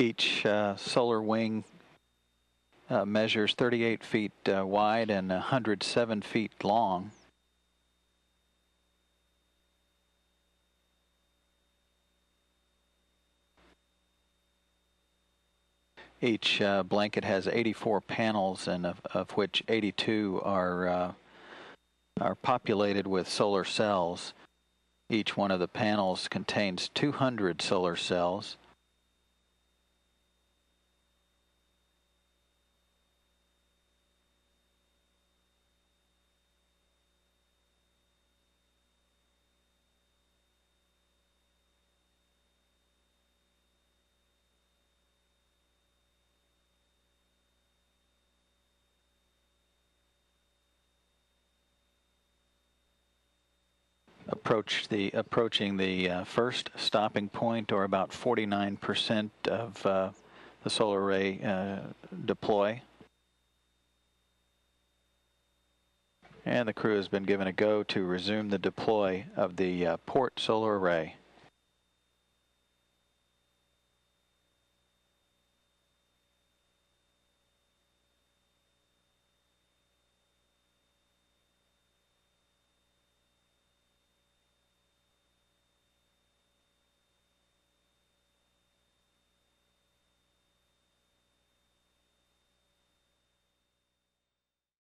Each uh, solar wing uh, measures 38 feet uh, wide and 107 feet long. Each uh, blanket has 84 panels, and of, of which 82 are uh, are populated with solar cells. Each one of the panels contains 200 solar cells. Approach the approaching the uh, first stopping point, or about 49% of uh, the solar array uh, deploy. And the crew has been given a go to resume the deploy of the uh, port solar array.